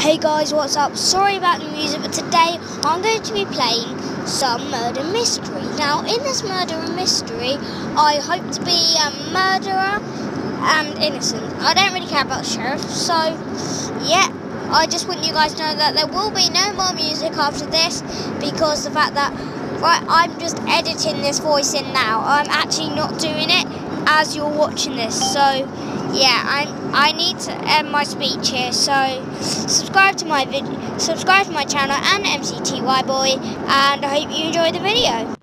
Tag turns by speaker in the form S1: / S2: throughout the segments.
S1: Hey guys, what's up? Sorry about the music, but today I'm going to be playing some murder mystery. Now, in this murder mystery, I hope to be a murderer and innocent. I don't really care about sheriff, so yeah. I just want you guys to know that there will be no more music after this because the fact that right, I'm just editing this voice in now. I'm actually not doing it as you're watching this, so yeah, I I need to end my speech here. So subscribe to my video, subscribe to my channel and MCTY boy, and I hope you enjoy the video.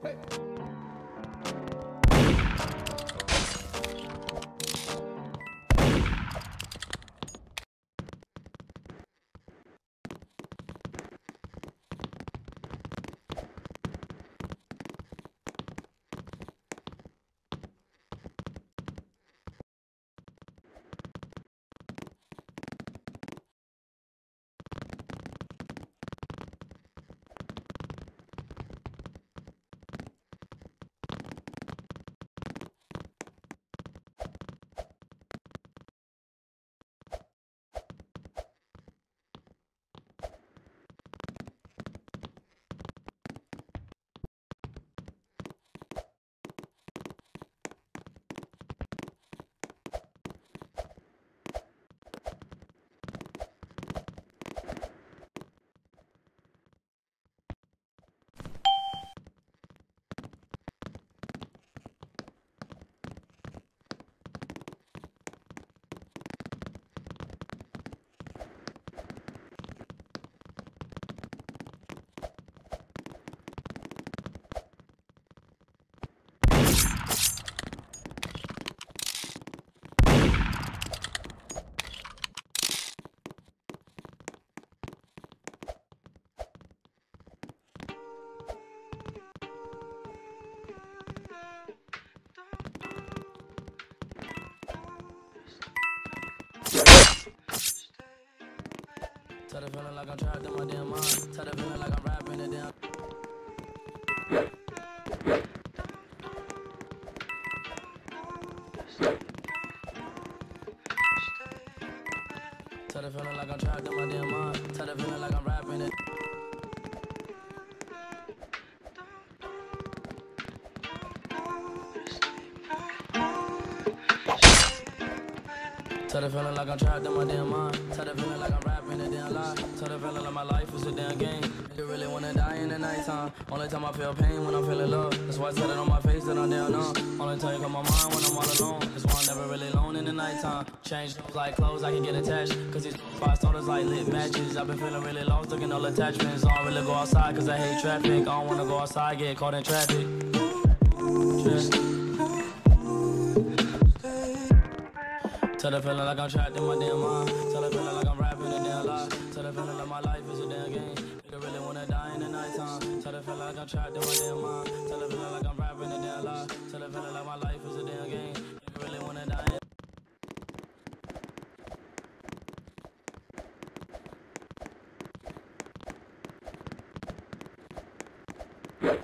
S1: Hey.
S2: Tell the feeling like I'm trapped in my damn mind. Tell the feeling like I'm rapping it down. Tell the feeling like I'm trapped in my damn mind. Tell the feeling like I'm rapping it. Tell the feeling like I'm trapped in my damn mind. Tell the feeling like I'm rapping a damn lie. Tell the feeling like my life is a damn game. You really wanna die in the nighttime. Only time I feel pain when I'm feeling love. That's why I tell it on my face that I'm down on. Only time you come my mind when I'm all alone. That's why I'm never really alone in the nighttime. Change those like clothes, I can get attached. Cause these five starters like lit matches. I've been feeling really lost, looking all attachments. I don't really go outside cause I hate traffic. I don't wanna go outside, get caught in traffic. Traffic. Tell the feeling like I'm trapped in my damn mind. Tell the feeling like I'm rapping a damn lie. Tell the feeling like my life is a damn game. Nigga really wanna die in the nighttime. Tell the feeling like I'm trapped in my damn mind. Tell the feeling like I'm rapping a damn lie. Tell the feeling like my life is a damn game. Nigga really wanna die. In